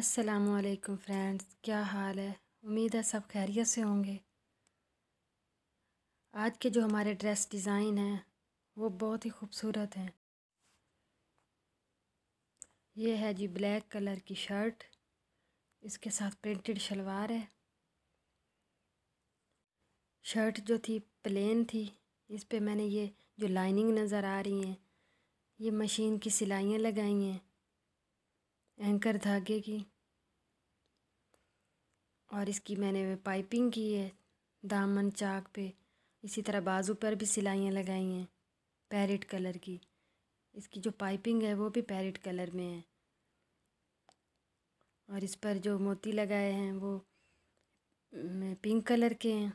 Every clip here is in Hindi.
असलकुम फ्रेंड्स क्या हाल है? उम्मीद है सब खैरियत से होंगे। आज के जो हमारे ड्रेस डिज़ाइन हैं, वो बहुत ही खूबसूरत हैं। ये है जी ब्लैक कलर की शर्ट इसके साथ प्रिंटेड शलवार है। शर्ट जो थी प्लेन थी। इस पे मैंने ये जो लाइनिंग नज़र आ रही हैं, ये मशीन की सिलाइयाँ लगाई हैं। एंकर धागे की और इसकी मैंने पाइपिंग की है, दामन चाक पे। इसी तरह बाजू पर भी सिलाइयाँ लगाई हैं, पैरेट कलर की। इसकी जो पाइपिंग है वो भी पैरेट कलर में है। और इस पर जो मोती लगाए हैं वो पिंक कलर के हैं।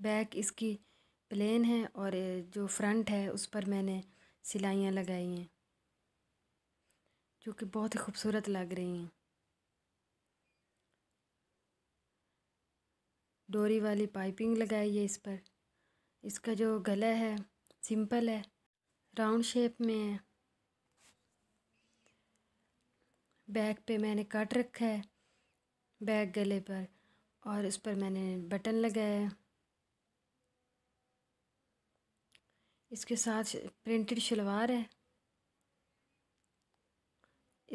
बैक इसकी प्लेन है और जो फ्रंट है उस पर मैंने सिलाइयाँ लगाई हैं। जो कि बहुत ही खूबसूरत लग रही हैं। डोरी वाली पाइपिंग लगाई है इस पर। इसका जो गला है, सिंपल है, राउंड शेप में है। बैक पे मैंने काट रखा है बैक गले पर, और उस पर मैंने बटन लगाया है। इसके साथ प्रिंटेड शलवार है।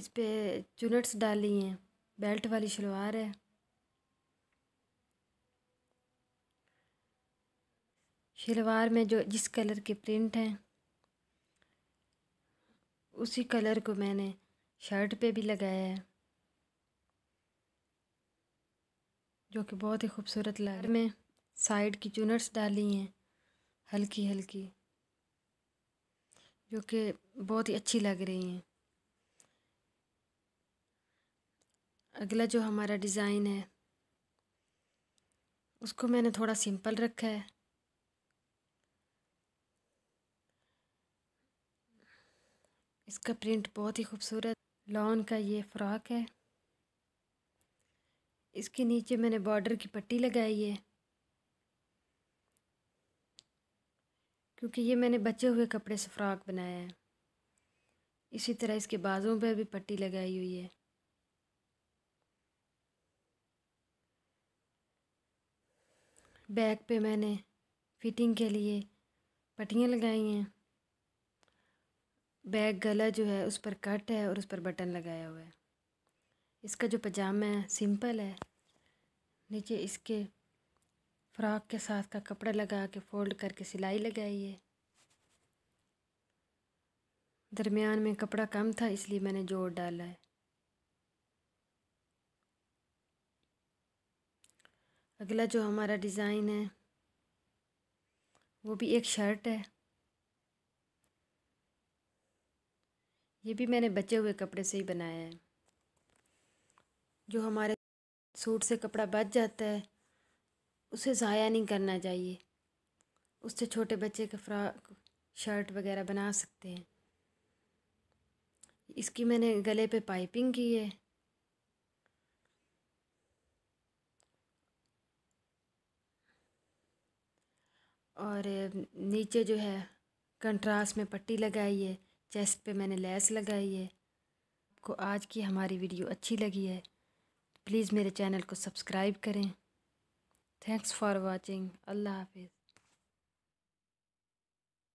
इस पर चुनट्स डाली हैं। बेल्ट वाली शलवार है। शलवार में जो जिस कलर के प्रिंट हैं, उसी कलर को मैंने शर्ट पे भी लगाया है, जो कि बहुत ही खूबसूरत लग में साइड की चुनट्स डाली हैं हल्की हल्की जो कि बहुत ही अच्छी लग रही हैं। अगला जो हमारा डिज़ाइन है, उसको मैंने थोड़ा सिंपल रखा है। इसका प्रिंट बहुत ही खूबसूरत लॉन का ये फ्रॉक है। इसके नीचे मैंने बॉर्डर की पट्टी लगाई है, क्योंकि ये मैंने बचे हुए कपड़े से फ्रॉक बनाया है। इसी तरह इसके बाजों पर भी पट्टी लगाई हुई है। बैक पे मैंने फिटिंग के लिए पट्टियाँ लगाई हैं। बैक गला जो है उस पर कट है और उस पर बटन लगाया हुआ है। इसका जो पजामा है सिंपल है। नीचे इसके फ्रॉक के साथ का कपड़ा लगा के फोल्ड करके सिलाई लगाई है। दरमियान में कपड़ा कम था इसलिए मैंने जोड़ डाला है। अगला जो हमारा डिज़ाइन है, वो भी एक शर्ट है। ये भी मैंने बचे हुए कपड़े से ही बनाया है। जो हमारे सूट से कपड़ा बच जाता है, उसे ज़ाया नहीं करना चाहिए। उससे छोटे बच्चे का फ्रॉक शर्ट वगैरह बना सकते हैं। इसकी मैंने गले पे पाइपिंग की है। और, नीचे जो है, कंट्रास्ट में पट्टी लगाई है, चेस्ट पे मैंने लेस लगाई है। आपको आज की हमारी वीडियो अच्छी लगी है, प्लीज़ मेरे चैनल को सब्सक्राइब करें। थैंक्स फॉर वाचिंग, अल्लाह हाफिज़।